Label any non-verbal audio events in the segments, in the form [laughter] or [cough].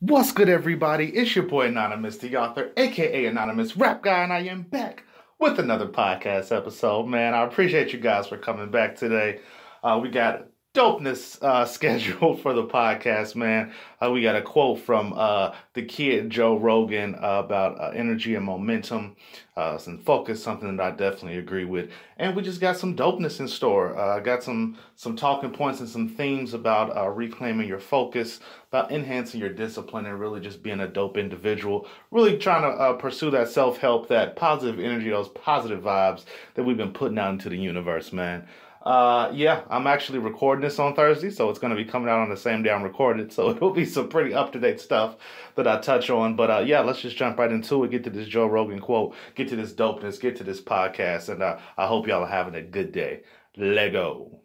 What's good, everybody? It's your boy Anonymous, the author, aka Anonymous Rap Guy, and I am back with another podcast episode. Man, I appreciate you guys for coming back today. Uh, we got dopeness uh, [laughs] schedule for the podcast, man. Uh, we got a quote from uh, the kid Joe Rogan uh, about uh, energy and momentum, uh, some focus, something that I definitely agree with. And we just got some dopeness in store. I got some some talking points and some themes about reclaiming your focus, about enhancing your discipline, and really just being a dope individual. Really trying to pursue that self help, that positive energy, those positive vibes that we've been putting out into the universe, man. Uh, yeah, I'm actually recording this on Thursday, so it's going to be coming out on the same day I'm recording. So [laughs] it'll be some pretty up to date stuff that I touch on. But uh, yeah, let's just jump right into it. Get to this Joe Rogan quote. Get to this dopeness. Get to this podcast. And uh, I hope y'all are having a good day. Lego.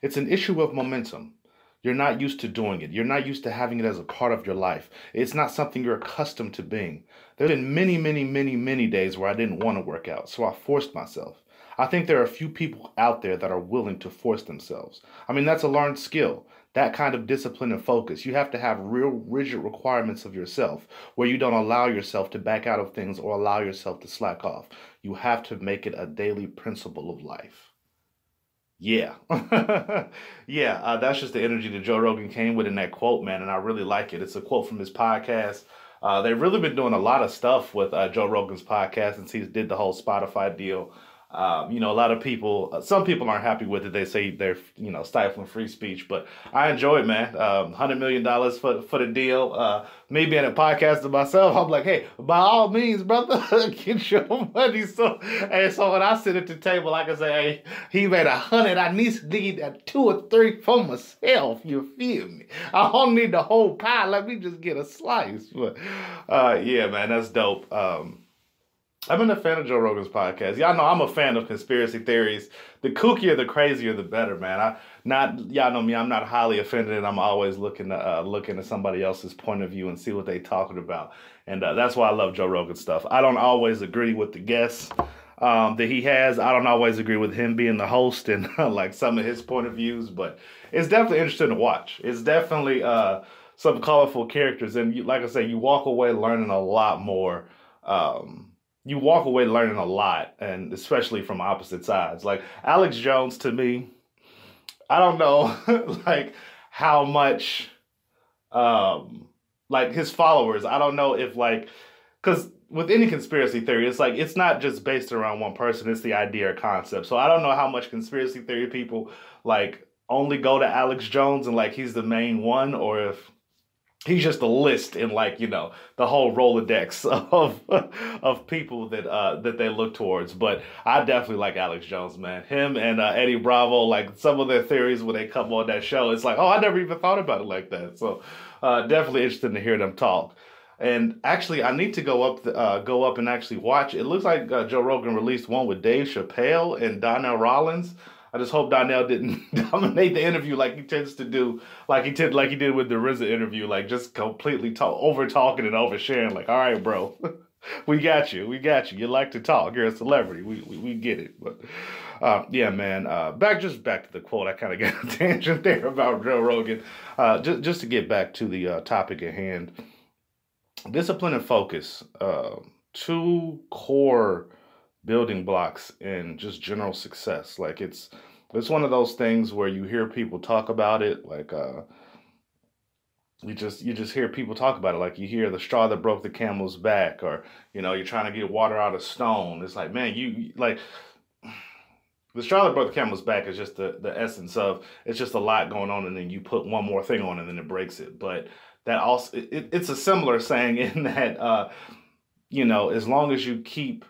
It's an issue of momentum. You're not used to doing it. You're not used to having it as a part of your life. It's not something you're accustomed to being. There have been many, many, many, many days where I didn't want to work out, so I forced myself. I think there are a few people out there that are willing to force themselves. I mean, that's a learned skill. That kind of discipline and focus. You have to have real rigid requirements of yourself where you don't allow yourself to back out of things or allow yourself to slack off. You have to make it a daily principle of life. Yeah. [laughs] yeah, uh, that's just the energy that Joe Rogan came with in that quote, man, and I really like it. It's a quote from his podcast. Uh, they've really been doing a lot of stuff with uh, Joe Rogan's podcast since he did the whole Spotify deal. Um, you know, a lot of people, uh, some people aren't happy with it. They say they're, you know, stifling free speech, but I enjoy it, man. Um, $100 million for, for the deal. Uh, me being a podcaster myself, I'm like, hey, by all means, brother, [laughs] get your money. So, and so when I sit at the table, I can say, hey, he made a hundred. I need to need two or three for myself. You feel me? I don't need the whole pie. Let me just get a slice. But, uh, yeah, man, that's dope. Um, I've been a fan of Joe Rogan's podcast. Y'all know I'm a fan of conspiracy theories. The kookier, the crazier, the better, man. I not y'all know me. I'm not highly offended, and I'm always looking to uh, looking at somebody else's point of view and see what they talking about. And uh, that's why I love Joe Rogan stuff. I don't always agree with the guests um, that he has. I don't always agree with him being the host and [laughs] like some of his point of views, but it's definitely interesting to watch. It's definitely uh, some colorful characters, and you, like I say, you walk away learning a lot more. Um, you walk away learning a lot, and especially from opposite sides. Like Alex Jones to me, I don't know [laughs] like how much um like his followers, I don't know if like cuz with any conspiracy theory, it's like it's not just based around one person, it's the idea or concept. So I don't know how much conspiracy theory people like only go to Alex Jones and like he's the main one or if he's just a list in like you know the whole rolodex [laughs] of of people that uh that they look towards but i definitely like alex jones man him and uh, eddie bravo like some of their theories when they come on that show it's like oh i never even thought about it like that so uh definitely interesting to hear them talk and actually, I need to go up, the, uh, go up and actually watch. It looks like uh, Joe Rogan released one with Dave Chappelle and Donnell Rawlings. I just hope Donnell didn't [laughs] dominate the interview like he tends to do, like he did, like he did with the RZA interview, like just completely talk, over talking and oversharing. Like, all right, bro, [laughs] we got you, we got you. You like to talk. You're a celebrity. We we, we get it. But uh, yeah, man. Uh, back just back to the quote. I kind of [laughs] got a tangent there about Joe Rogan. Uh, just just to get back to the uh, topic at hand, discipline and focus. Uh, two core building blocks in just general success. Like it's it's one of those things where you hear people talk about it like uh you just you just hear people talk about it. Like you hear the straw that broke the camel's back or you know you're trying to get water out of stone. It's like man you like the straw that broke the camel's back is just the the essence of it's just a lot going on and then you put one more thing on and then it breaks it. But that also it, it's a similar saying [laughs] in that uh you know as long as you keep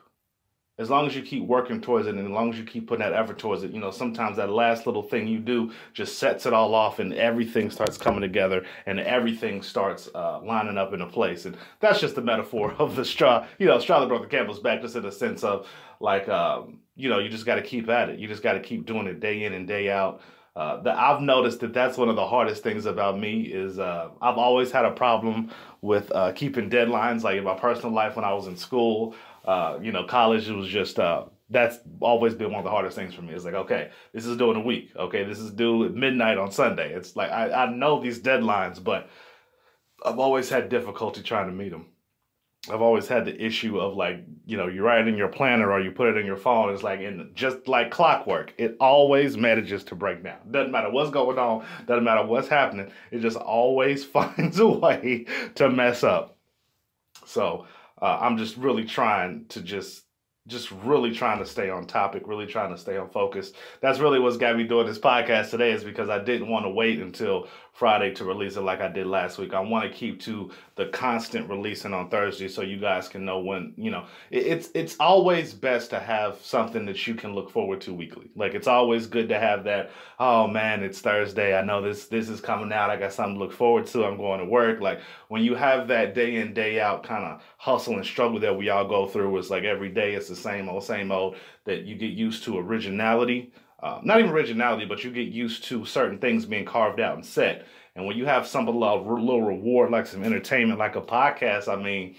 as long as you keep working towards it and as long as you keep putting that effort towards it, you know, sometimes that last little thing you do just sets it all off and everything starts coming together and everything starts uh, lining up in a place. And that's just the metaphor [laughs] of the straw, you know, straw that brought the camel's back, just in a sense of like, um, you know, you just got to keep at it. You just got to keep doing it day in and day out. Uh, that I've noticed that that's one of the hardest things about me is uh, I've always had a problem with uh, keeping deadlines. Like in my personal life, when I was in school, uh, you know, college was just uh, that's always been one of the hardest things for me. It's like, okay, this is due in a week. Okay, this is due at midnight on Sunday. It's like I, I know these deadlines, but I've always had difficulty trying to meet them. I've always had the issue of like, you know, you write it in your planner or you put it in your phone. It's like in just like clockwork. It always manages to break down. Doesn't matter what's going on. Doesn't matter what's happening. It just always [laughs] finds a way to mess up. So uh, I'm just really trying to just just really trying to stay on topic, really trying to stay on focus. That's really what's got me doing this podcast today is because I didn't want to wait until Friday to release it like I did last week. I want to keep to the constant releasing on Thursday so you guys can know when, you know, it's it's always best to have something that you can look forward to weekly. Like it's always good to have that, oh man, it's Thursday. I know this this is coming out. I got something to look forward to. I'm going to work. Like when you have that day in, day out kind of hustle and struggle that we all go through, it's like every day it's the same old, same old, that you get used to originality uh, not even originality, but you get used to certain things being carved out and set. And when you have some little, little reward, like some entertainment, like a podcast, I mean,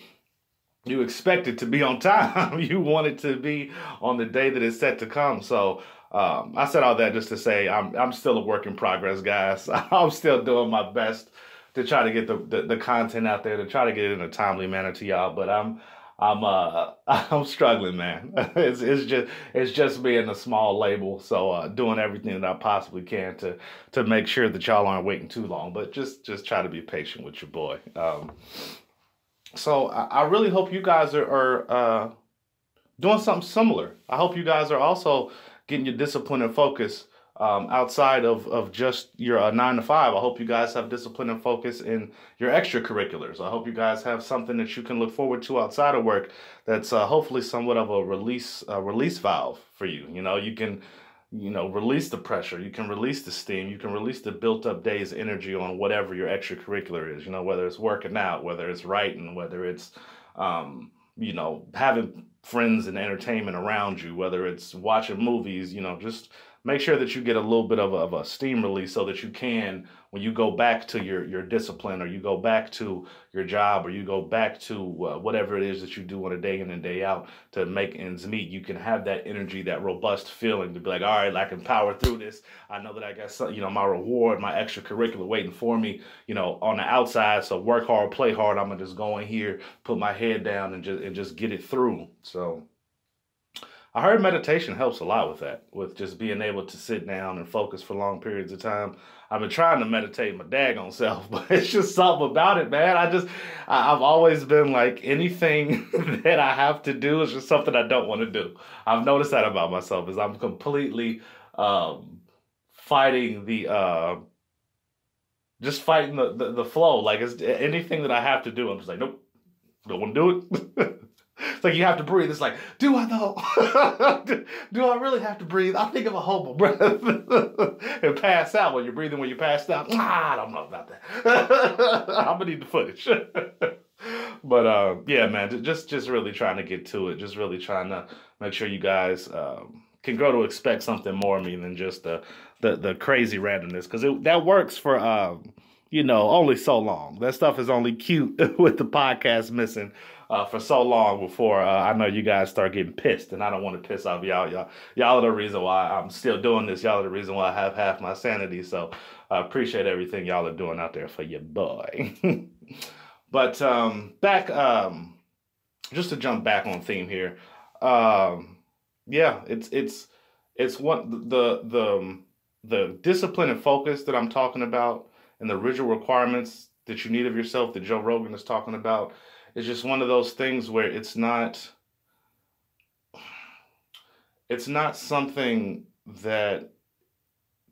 you expect it to be on [laughs] time. you want it to be on the day that it's set to come. So um, I said all that just to say I'm I'm still a work in progress, guys. [laughs] I'm still doing my best to try to get the, the, the content out there, to try to get it in a timely manner to y'all. But I'm I'm uh [laughs] I'm struggling, man. [laughs] it's it's just it's just being a small label, so uh, doing everything that I possibly can to to make sure that y'all aren't waiting too long. But just just try to be patient with your boy. Um, so I, I really hope you guys are, are uh, doing something similar. I hope you guys are also getting your discipline and focus um, outside of, of just your uh, nine to five. I hope you guys have discipline and focus in your extracurriculars. I hope you guys have something that you can look forward to outside of work that's uh, hopefully somewhat of a release uh, release valve for you. You know, you can you know release the pressure you can release the steam you can release the built up days energy on whatever your extracurricular is you know whether it's working out whether it's writing whether it's um, you know having friends and entertainment around you whether it's watching movies you know just make sure that you get a little bit of a, of a steam release so that you can when you go back to your your discipline or you go back to your job or you go back to uh, whatever it is that you do on a day in and day out to make ends meet you can have that energy that robust feeling to be like all right i can power through this. I know that i got some, you know my reward my extracurricular waiting for me you know on the outside. So work hard play hard. I'm gonna just go in here put my head down and just and just get it through. So I heard meditation helps a lot with that, with just being able to sit down and focus for long periods of time. I've been trying to meditate my daggone self, [laughs] but it's just something about it, man. I just, I've always been like anything [laughs] that I have to do is just something I don't want to do. I've noticed that about myself is I'm completely um, fighting the, uh, just fighting the, the, the flow. Like it's anything that I have to do, I'm just like, nope, don't want to do it. [laughs] It's like you have to breathe. It's like, do I though? [laughs] do, I really have to breathe? I think of a hobo breath [laughs] and pass out when you're breathing when you pass out. Ah, [laughs] I don't know about that. I'm gonna need the footage. but uh, yeah, man, just just really trying to get to it. Just really trying to make sure you guys um, can grow to expect something more of me than just the the, the crazy randomness because that works for. Um, you know, only so long. That stuff is only cute [laughs] with the podcast missing uh, for so long before uh, I know you guys start getting pissed, and I don't want to piss off y'all. Y'all, y'all are the reason why I'm still doing this. Y'all are the reason why I have half my sanity. So I appreciate everything y'all are doing out there for your boy. [laughs] but um, back, um, just to jump back on theme here. Um, yeah, it's it's it's what the the the discipline and focus that I'm talking about, and the rigid requirements that you need of yourself that Joe Rogan is talking about it's just one of those things where it's not it's not something that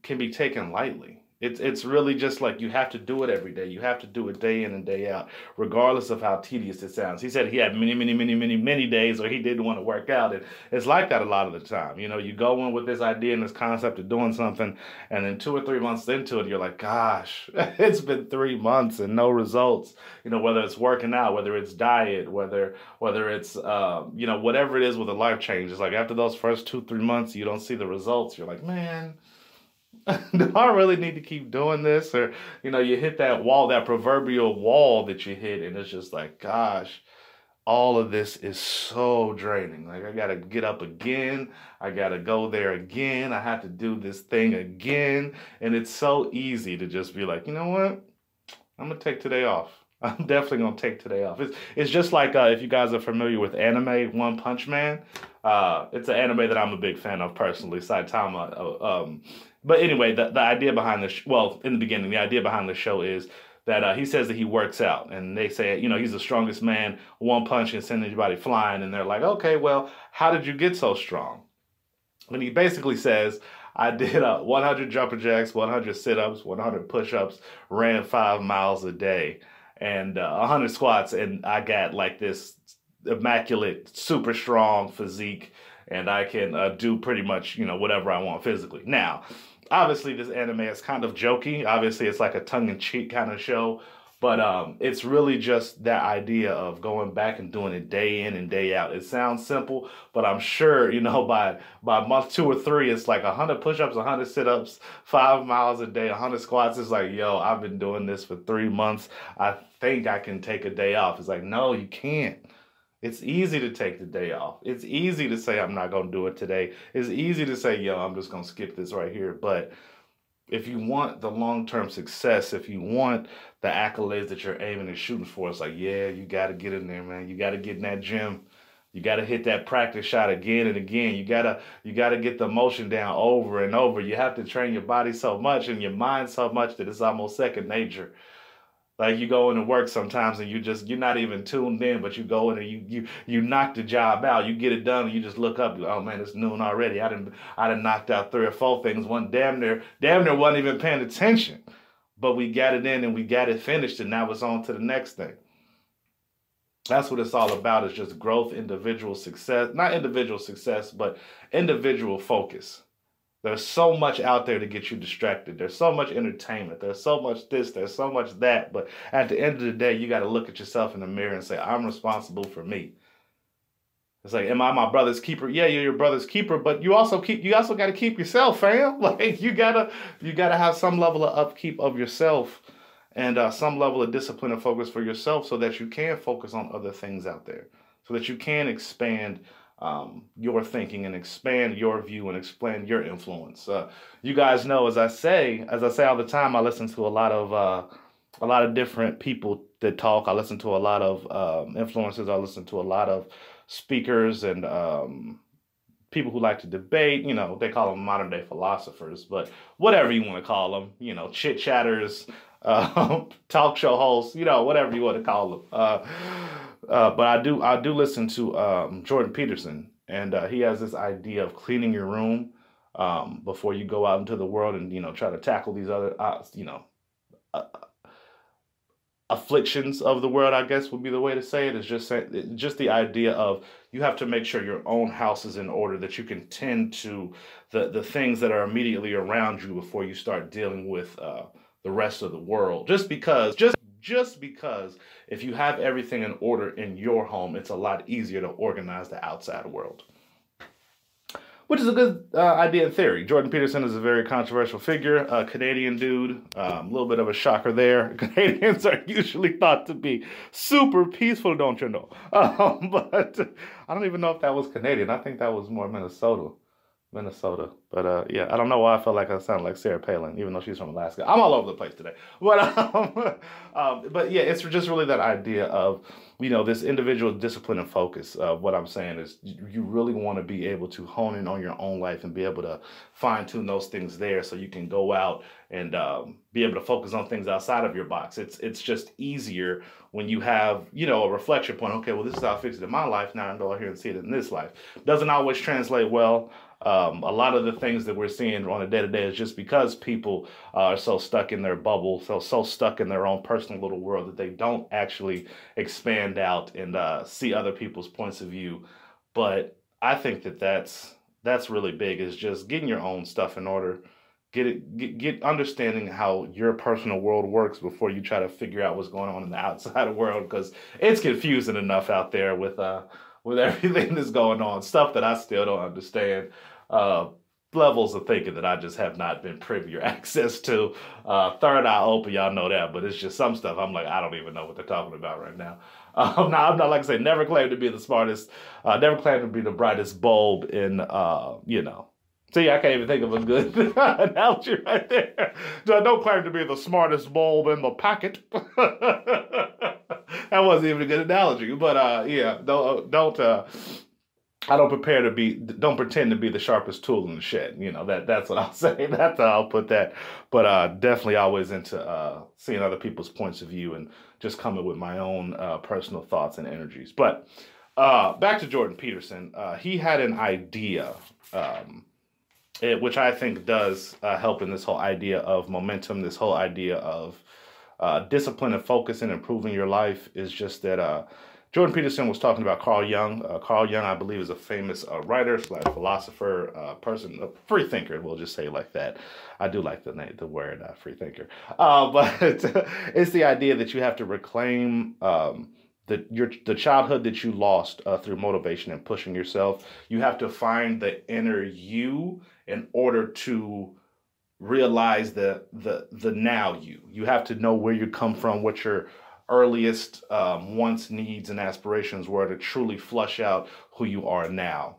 can be taken lightly. It's it's really just like you have to do it every day. You have to do it day in and day out, regardless of how tedious it sounds. He said he had many, many, many, many, many days where he didn't want to work out. And it's like that a lot of the time. You know, you go in with this idea and this concept of doing something, and then two or three months into it, you're like, gosh, [laughs] it's been three months and no results. You know, whether it's working out, whether it's diet, whether whether it's um, you know, whatever it is with a life change. It's like after those first two, three months, you don't see the results. You're like, man [laughs] do I really need to keep doing this? Or, you know, you hit that wall, that proverbial wall that you hit, and it's just like, gosh, all of this is so draining. Like I gotta get up again. I gotta go there again. I have to do this thing again. And it's so easy to just be like, you know what? I'm gonna take today off. [laughs] I'm definitely gonna take today off. It's it's just like uh, if you guys are familiar with anime One Punch Man. Uh, it's an anime that I'm a big fan of personally, Saitama. Uh, um, but anyway, the, the idea behind the sh- well, in the beginning, the idea behind the show is that uh, he says that he works out, and they say, you know, he's the strongest man. One punch can send anybody flying, and they're like, okay, well, how did you get so strong? And he basically says, I did uh, 100 jumper jacks, 100 sit ups, 100 push ups, ran five miles a day, and uh, 100 squats, and I got like this immaculate, super strong physique, and I can uh, do pretty much you know whatever I want physically. Now, obviously, this anime is kind of jokey. Obviously, it's like a tongue in cheek kind of show. But um, it's really just that idea of going back and doing it day in and day out. It sounds simple, but I'm sure you know [laughs] by by month two or three, it's like hundred push-ups, hundred sit-ups, five miles a day, hundred squats. It's like, yo, I've been doing this for three months. I think I can take a day off. It's like, no, you can't. It's easy to take the day off. It's easy to say I'm not gonna do it today. It's easy to say, yo, I'm just gonna skip this right here. But if you want the long term success, if you want the accolades that you're aiming and shooting for, it's like, yeah, you got to get in there, man. You got to get in that gym. You got to hit that practice shot again and again. You gotta you gotta get the motion down over and over. You have to train your body so much and your mind so much that it's almost second nature. Like you go into work sometimes and you just you're not even tuned in, but you go in and you you you knock the job out. You get it done and you just look up. oh man, it's noon already. I didn't I didn't knocked out three or four things. One damn near damn near wasn't even paying attention, but we got it in and we got it finished and now it's on to the next thing. That's what it's all about. Is just growth, individual success, not individual success, but individual focus. There's so much out there to get you distracted. There's so much entertainment. There's so much this. There's so much that. But at the end of the day, you got to look at yourself in the mirror and say, I'm responsible for me. It's like, am I my brother's keeper? Yeah, you're your brother's keeper, but you also keep you also got to keep yourself, fam. [laughs] Like you gotta you gotta have some level of upkeep of yourself and uh, some level of discipline and focus for yourself, so that you can focus on other things out there, so that you can expand um, your thinking and expand your view and expand your influence. Uh, you guys know, as I say, as I say all the time, I listen to a lot of uh, a lot of different people that talk. I listen to a lot of um, influencers. I listen to a lot of speakers and um, people who like to debate. You know, they call them modern day philosophers, but whatever you want to call them, you know, chit chatters, uh, [laughs] talk show hosts, you know, whatever you want to call them. Uh, uh, but I do I do listen to um, Jordan Peterson, and uh, he has this idea of cleaning your room um, before you go out into the world and you know try to tackle these other uh, you know uh, afflictions of the world. I guess would be the way to say it. Is just say, just the idea of you have to make sure your own house is in order that you can tend to the the things that are immediately around you before you start dealing with the rest of the world. Just because just just because if you have everything in order in your home, it's a lot easier to organize the outside world. Which is a good uh, idea in theory. Jordan Peterson is a very controversial figure, a Canadian dude. A um, little bit of a shocker there. [laughs] Canadians are usually thought to be super peaceful, don't you know? [laughs] Um, but I don't even know if that was Canadian. I think that was more Minnesota. Minnesota. But uh, yeah, I don't know why I felt like I sounded like Sarah Palin, even though she's from Alaska. I'm all over the place today. [laughs] But um, [laughs] um, but yeah, it's just really that idea of you know this individual discipline and focus. Uh, what I'm saying is you really want to be able to hone in on your own life and be able to fine tune those things there, so you can go out and um, be able to focus on things outside of your box. It's it's just easier when you have you know a reflection point. Okay, well this is how I fix it in my life. Now I go out here and see it in this life. Doesn't always translate well. Um, a lot of the things that we're seeing on a day to day is just because people are so stuck in their bubble, so so stuck in their own personal little world that they don't actually expand out and uh, see other people's points of view. But I think that that's that's really big is just getting your own stuff in order get it get, get understanding how your personal world works before you try to figure out what's going on in the outside [laughs] world because it's confusing enough out there with uh with [laughs] everything that's going on, stuff that I still don't understand. Uh, levels of thinking that I just have not been privy or [laughs] access to. Uh, third eye open, y'all know that, but it's just some stuff I'm like, I don't even know what they're talking about right now. [laughs] Um, now, I'm not like I say, never claim to be the smartest, uh, never claim to be the brightest bulb in, uh, you know. See, I can't even think of a good [laughs] analogy right there. I don't claim to be the smartest bulb in the pocket. that wasn't even a good analogy, but uh, yeah, don't don't uh, I don't prepare to be, don't pretend to be the sharpest tool in the shed. You know that that's what [laughs] I'll say. That's how I'll put that. But uh, definitely always into uh, seeing other people's points of view and just coming with my own uh, personal thoughts and energies. But uh, back to Jordan Peterson, uh, he had an idea, um, it, which I think does uh, help in this whole idea of momentum. This whole idea of discipline and focus and improving your life is just that Jordan Peterson was talking about Carl Jung. Uh, Carl Jung, I believe, is a famous uh, writer, slash philosopher, uh, person, a free thinker. We'll just say like that. I do like the name, the word uh, free thinker. [laughs] Uh, but [laughs] it's the idea that you have to reclaim um, the your the childhood that you lost uh, through motivation and pushing yourself. You have to find the inner you in order to realize the the the now you. You have to know where you come from, what your earliest um, wants, needs, and aspirations were to truly flush out who you are now,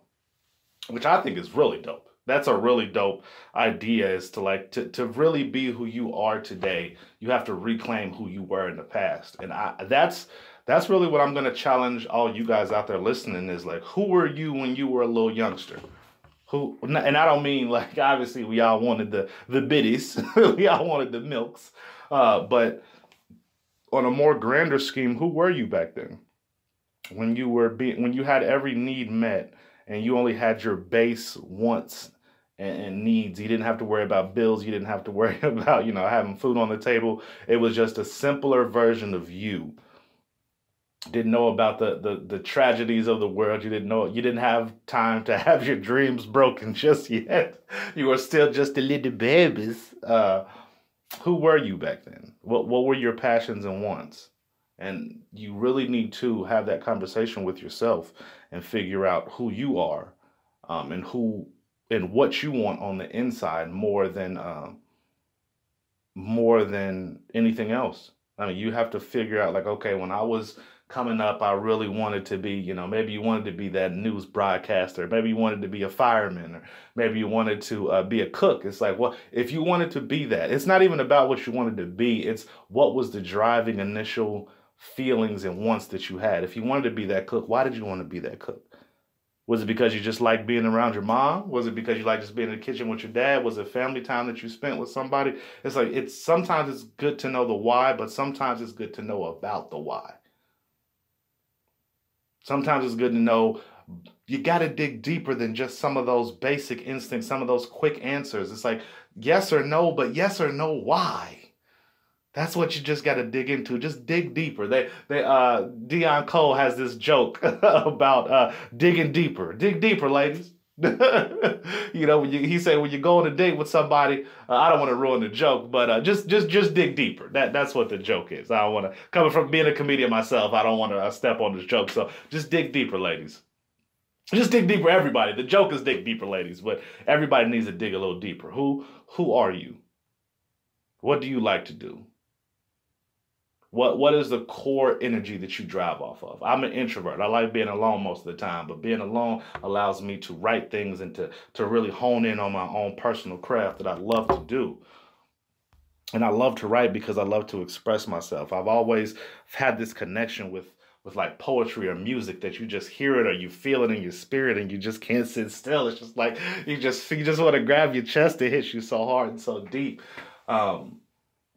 which I think is really dope. That's a really dope idea is to like to, to really be who you are today. You have to reclaim who you were in the past. And I that's that's really what I'm gonna challenge all you guys out there listening is like who were you when you were a little youngster? Who and I don't mean like obviously we all wanted the the biddies, [laughs] we all wanted the milks. Uh, but on a more grander scheme, who were you back then? When you were being when you had every need met and you only had your base wants and, and, needs. You didn't have to worry about bills. You didn't have to [laughs] worry about, you know, having food on the table. It was just a simpler version of you. Didn't know about the, the the tragedies of the world. You didn't know you didn't have time to [laughs] have your dreams broken [laughs] just yet. You were still just a little babies. Uh, who were you back then? What what were your passions and wants? And you really need to have that conversation with yourself and figure out who you are, um, and who and what you want on the inside more than um, more than anything else. I mean, you have to figure out like, okay, when I was coming up, I really wanted to be, you know, maybe you wanted to be that news broadcaster, maybe you wanted to be a fireman, or maybe you wanted to uh, be a cook. It's like, well, if you wanted to be that, it's not even about what you wanted to be, it's what was the driving initial feelings and wants that you had. If you wanted to be that cook, why did you want to be that cook? Was it because you just like being around your mom? Was it because you like just being in the kitchen with your dad? Was it family time that you spent with somebody? It's like it's sometimes it's good to know the why, but sometimes it's good to know about the why. Sometimes it's good to know you got to dig deeper than just some of those basic instincts, some of those quick answers. It's like yes or no, but yes or no, why? That's what you just got to dig into. Just dig deeper. They, they, uh, Deon Cole has this joke [laughs] about uh, digging deeper. Dig deeper, ladies. [laughs] you know, you, he said when you go on a date with somebody, uh, I don't want to ruin the joke, but uh, just just just dig deeper. That that's what the joke is. I don't want to coming from being a comedian myself. I don't want to uh, step on this joke. So just dig deeper, ladies. Just dig deeper, everybody. The joke is dig deeper, ladies, but everybody needs to dig a little deeper. Who who are you? What do you like to do? What what is the core energy that you drive off of? I'm an introvert. I like being alone most of the time, but being alone allows me to write things and to to really hone in on my own personal craft that I love to do. And I love to write because I love to express myself. I've always had this connection with with like poetry or music that you just hear it or you feel it in your spirit and you just can't sit still. It's just like you just you just want to grab your chest. It hits you so hard and so deep. Um,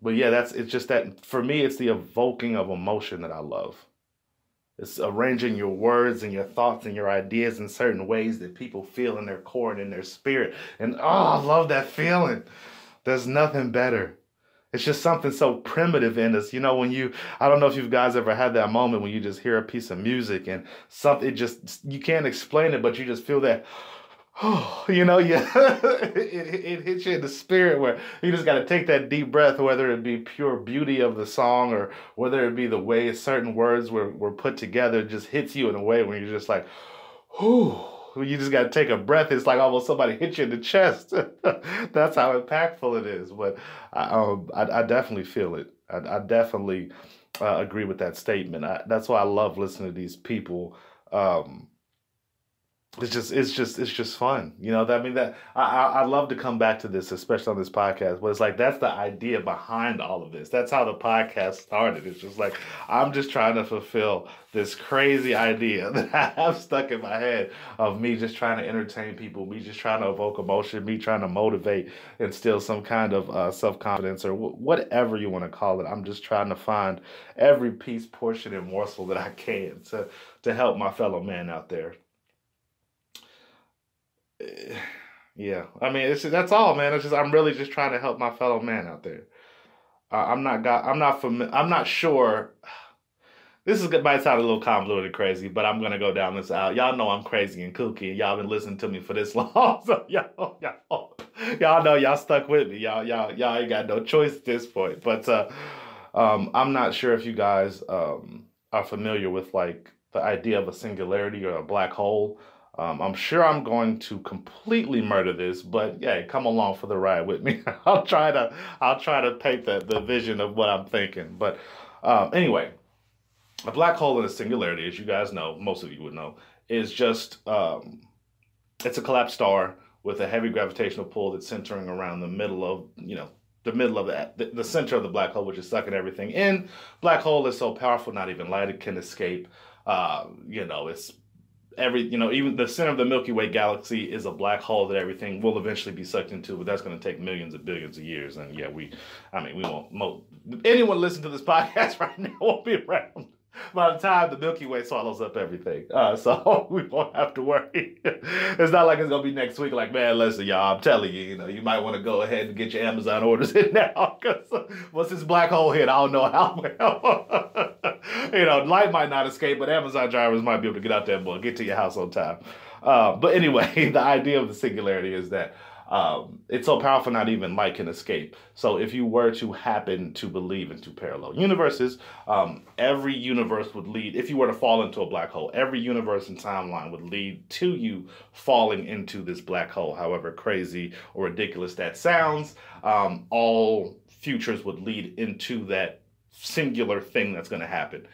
but yeah, that's it's just that for me, it's the evoking of emotion that I love. It's arranging your words and your thoughts and your ideas in certain ways that people feel in their core and in their spirit. And oh, I love that feeling. There's nothing better. It's just something so primitive in us. You know, when you, I don't know if you guys ever had that moment when you just hear a piece of music and something, it just, you can't explain it, but you just feel that, [sighs] you know, yeah, [laughs] it, it hits you in the spirit where you just got to take that deep breath, whether it be pure beauty of the song or whether it be the way certain words were, were put together, just hits you in a way where you're just like, [sighs] whew, you just got to take a breath. It's like almost somebody hit you in the chest. [laughs] That's how impactful it is. But I, um, I, I definitely feel it. I, I definitely uh, agree with that statement. I, that's why I love listening to these people. Um, it's just it's just it's just fun. You know that i mean that i i love to come back to this especially on this podcast but it's like that's the idea behind all of this. That's how the podcast started. It's just like i'm just trying to fulfill this crazy idea [laughs] that i have stuck in my head of me just trying to entertain people me just trying to evoke emotion me trying to motivate instill some kind of uh, self-confidence or w- whatever you want to call it. I'm just trying to find every piece portion and morsel that i can to to help my fellow man out there [sighs] yeah, I mean, it's that's all, man. It's just I'm really just trying to help my fellow man out there. I'm not got. I'm not familiar. I'm not sure. [sighs] This is might sound a little convoluted crazy, but I'm gonna go down this out. Y'all know I'm crazy and kooky, and y'all been listening to me for this [laughs] long, so y'all, y'all, y'all know y'all stuck with me. Y'all, y'all, y'all ain't got no choice at this point. But uh, um, I'm not sure if you guys um, are familiar with like the idea of a singularity or a black hole. Um, I'm sure I'm going to completely murder this, but yeah, come along for the ride with me. [laughs] I'll try to I'll try to paint the, the vision of what I'm thinking. But um, anyway, a black hole in a singularity, as you guys know, most of you would know, is just um, it's a collapsed star with a heavy gravitational pull that's centering around the middle of you know the middle of the, the, center of the black hole, which is sucking everything in. Black hole is so powerful, not even light can escape. Uh, you know, it's every you know even the center of the Milky Way galaxy is a black hole that everything will eventually be sucked into, but that's going to take millions of billions of years. And yeah, we, I mean, we won't. Mo- anyone listening to this [laughs] podcast right now won't be around by the time the Milky Way swallows up everything. Uh, so [laughs] we won't have to worry. it's not like it's gonna be next week. Like, man, listen, y'all, I'm telling you, you know, you might want to go ahead and get your Amazon orders [laughs] in now because once this black hole hit, I don't know how well. [laughs] you know, light might not escape, but Amazon drivers might be able to get out there and get to your house on time. Uh, but anyway, the idea of the singularity is that um, it's so powerful not even light can escape. So if you were to happen to believe into parallel universes, um, every universe would lead, if you were to fall into a black hole, every universe and timeline would lead to you falling into this black hole. However crazy or ridiculous that sounds, um, all futures would lead into that singular thing that's going to happen.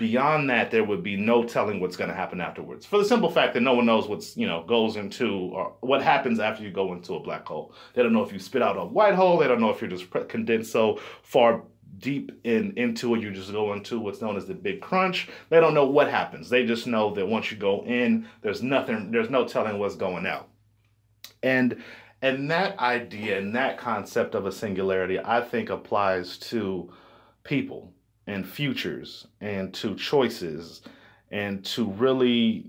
Beyond that, there would be no telling what's going to happen afterwards. For the simple fact that no one knows what's you know goes into or what happens after you go into a black hole. They don't know if you spit out a white hole. They don't know if you're just condensed so far deep in into it, you just go into what's known as the big crunch. They don't know what happens. They just know that once you go in, there's nothing. There's no telling what's going out. And and that idea and that concept of a singularity, I think, applies to people and futures and to choices and to really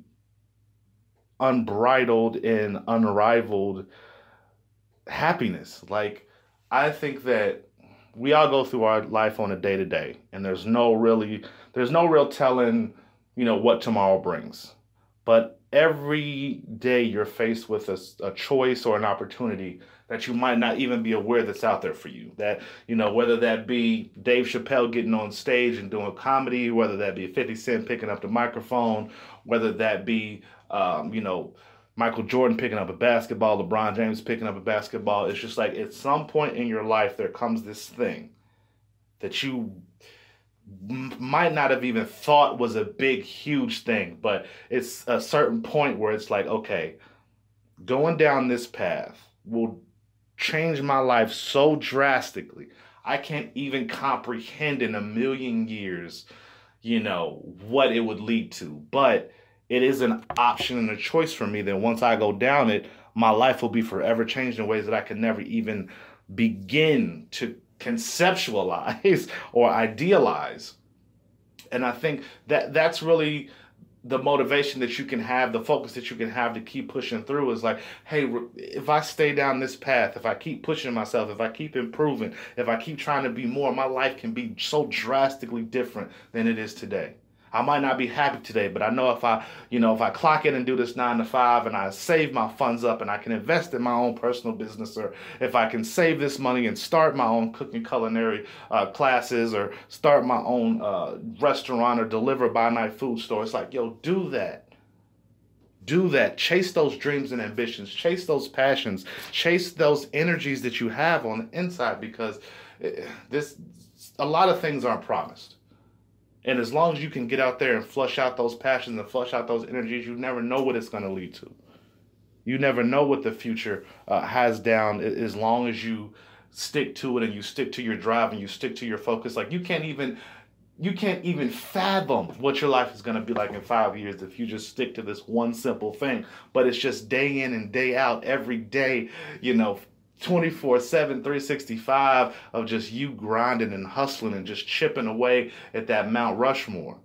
unbridled and unrivaled happiness. Like, I think that we all go through our life on a day to day, and there's no really, there's no real telling, you know, what tomorrow brings. But every day you're faced with a, a choice or an opportunity that you might not even be aware that's out there for you. That, you know, whether that be Dave Chappelle getting on stage and doing comedy, whether that be 50 Cent picking up the microphone, whether that be, um, you know, Michael Jordan picking up a basketball, LeBron James picking up a basketball. It's just like at some point in your life, there comes this thing that you might not have even thought was a big, huge thing, but it's a certain point where it's like, okay, going down this path will change my life so drastically. I can't even comprehend in a million years, you know, what it would lead to. But it is an option and a choice for me that once I go down it, my life will be forever changed in ways that I can never even begin to conceptualize [laughs] or idealize. And I think that that's really the motivation that you can have, the focus that you can have to keep pushing through is like, hey, if I stay down this path, if I keep pushing myself, if I keep improving, if I keep trying to be more, my life can be so drastically different than it is today. I might not be happy today, but I know if I, you know, if I clock in and do this nine to five and I save my funds up and I can invest in my own personal business, or if I can save this money and start my own cooking culinary uh, classes or start my own uh, restaurant or deliver by night food store, it's like, yo, do that. do that. Chase those dreams and ambitions. Chase those passions. Chase those energies that you have on the inside because eh, this a lot of things aren't promised. And as long as you can get out there and flush out those passions and flush out those energies, you never know what it's going to lead to. You never know what the future uh, has down as long as you stick to it and you stick to your drive and you stick to your focus. Like you can't even you can't even fathom what your life is going to be like in five years if you just stick to this one simple thing. But it's just day in and day out, every day, you know, 24 7, 365 of just you grinding and hustling and just chipping away at that Mount Rushmore.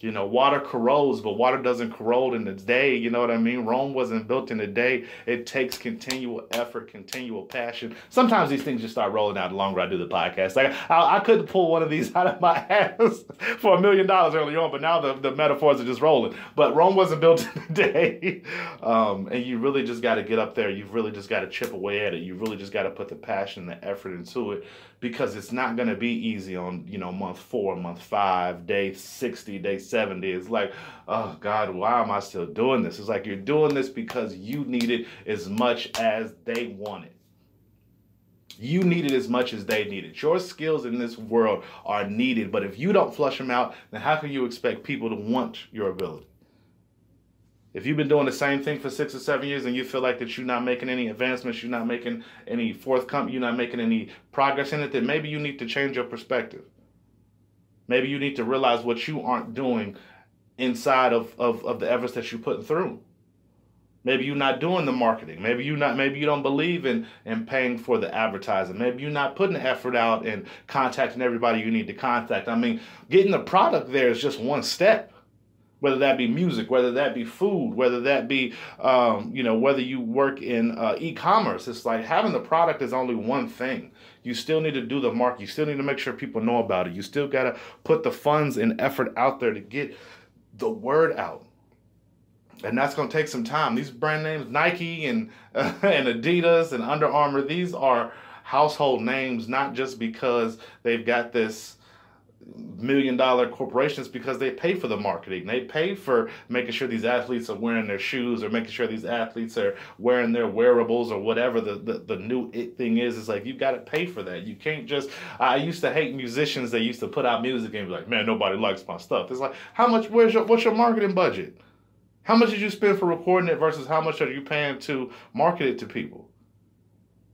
You know, water corrodes, but water doesn't corrode in a day. You know what I mean? Rome wasn't built in a day. It takes continual effort, continual passion. Sometimes these things just start rolling out the longer I do the podcast. Like I, I couldn't pull one of these [laughs] out of my ass for a million dollars early on, but now the, the metaphors are just rolling. But Rome wasn't built [laughs] in a day. Um, and you really just got to get up there. You've really just got to chip away at it. You really just got to put the passion, and the effort into it because it's not going to be easy on you know month four month five day 60 day 70 it's like oh god why am i still doing this it's like you're doing this because you need it as much as they want it you need it as much as they need it. Your skills in this world are needed, but if you don't flush them out, then how can you expect people to want your ability? If you've been doing the same thing for six or seven years and you feel like that you're not making any advancements, you're not making any forthcoming, you're not making any progress in it, then maybe you need to change your perspective. Maybe you need to realize what you aren't doing inside of, of, of the efforts that you're putting through. Maybe you're not doing the marketing. Maybe you not maybe you don't believe in, in paying for the advertising. Maybe you're not putting effort out and contacting everybody you need to contact. I mean, getting the product there is just one step whether that be music, whether that be food, whether that be, um, you know, whether you work in uh, e-commerce. It's like having the product is only one thing. You still need to do the mark. You still need to make sure people know about it. You still got to put the funds and effort out there to get the word out. And that's going to take some time. These brand names, Nike and uh, [laughs] and Adidas and Under Armour, these are household names, not just because they've got this million dollar corporations because they pay for the marketing. They pay for making sure these athletes are wearing their shoes or making sure these athletes are wearing their wearables or whatever the, the, the new it thing is. It's like you got to pay for that. You can't just. I used to hate musicians that used to put out music and be like, man, nobody likes my stuff. It's like, how much? Where's your what's your marketing budget? How much did you spend for recording it versus how much are you paying to market it to people?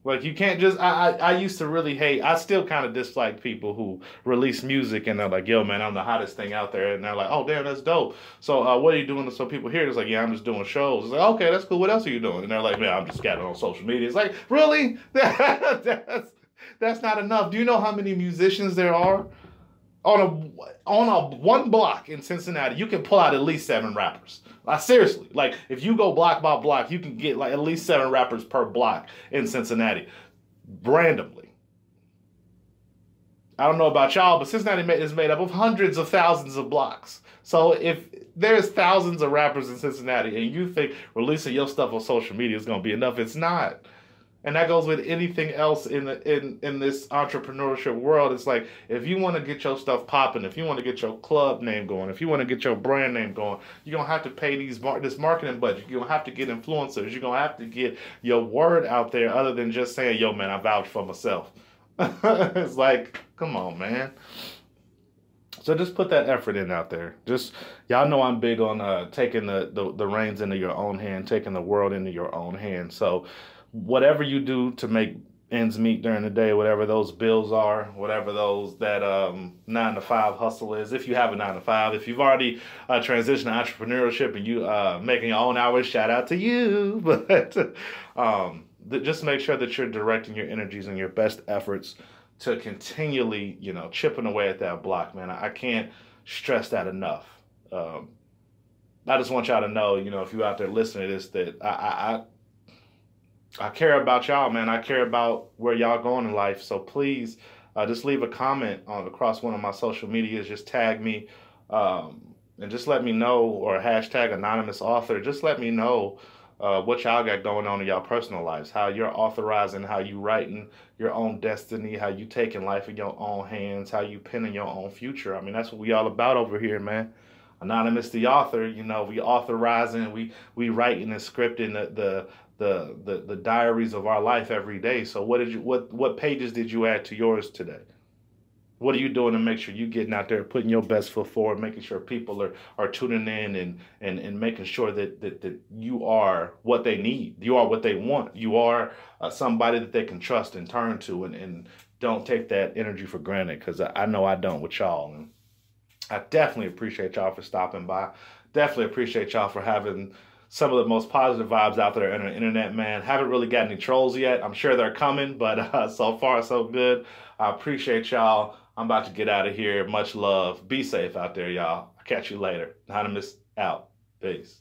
Like you can't just. I, I I used to really hate. I still kind of dislike people who release music and they're like, "Yo, man, I'm the hottest thing out there," and they're like, "Oh, damn, that's dope." So, uh, what are you doing? So people hear it's like, "Yeah, I'm just doing shows." It's like, "Okay, that's cool. What else are you doing?" And they're like, "Man, I'm just scattering on social media." It's like, really? [laughs] that's that's not enough. Do you know how many musicians there are? On a on a one block in Cincinnati, you can pull out at least seven rappers. Like seriously, like if you go block by block, you can get like at least seven rappers per block in Cincinnati, randomly. I don't know about y'all, but Cincinnati is made up of hundreds of thousands of blocks. So if there's thousands of rappers in Cincinnati and you think releasing your stuff on social media is going to be enough, it's not and that goes with anything else in the, in in this entrepreneurship world. It's like if you want to get your stuff popping, if you want to get your club name going, if you want to get your brand name going, you're gonna have to pay these this marketing budget. You're gonna have to get influencers. You're gonna have to get your word out there, other than just saying, "Yo, man, I vouch for myself." [laughs] it's like, come on, man. So just put that effort in out there. Just y'all know I'm big on uh, taking the, the the reins into your own hand, taking the world into your own hand. So whatever you do to make ends meet during the day, whatever those bills are, whatever those that um, nine to five hustle is. If you have a nine to five, if you've already uh, transitioned to entrepreneurship and you uh, making your own hours, shout out to you. [laughs] But um, th- just make sure that you're directing your energies and your best efforts to continually, you know, chipping away at that block, man. I, I can't stress that enough. Um, I just want y'all to know, you know, if you're out there listening to this, that I, I, I care about y'all, man. I care about where y'all going in life. So please, uh, just leave a comment on across one of my social medias. Just tag me, um, and just let me know, or hashtag anonymous author. Just let me know uh, what y'all got going on in y'all personal lives. How you're authorizing, how you writing your own destiny, how you taking life in your own hands, how you penning your own future. I mean, that's what we all about over here, man. Anonymous the author, you know, we authorizing, we we writing and scripting the the the the, the diaries of our life every day. So what did you what what pages did you add to yours today? What are you doing to make sure you getting out there, putting your best foot forward, making sure people are, are tuning in and, and, and making sure that, that, that you are what they need. You are what they want. You are uh, somebody that they can trust and turn to and, and don't take that energy for granted because I, I know I don't with y'all. And I definitely appreciate y'all for stopping by. Definitely appreciate y'all for having some of the most positive vibes out there on the internet, man. Haven't really got any trolls yet. I'm sure they're coming, but uh, [laughs] so far so good. I appreciate y'all. I'm about to get out of here. Much love. Be safe out there, y'all. I'll catch you later. Anonymous out. Peace.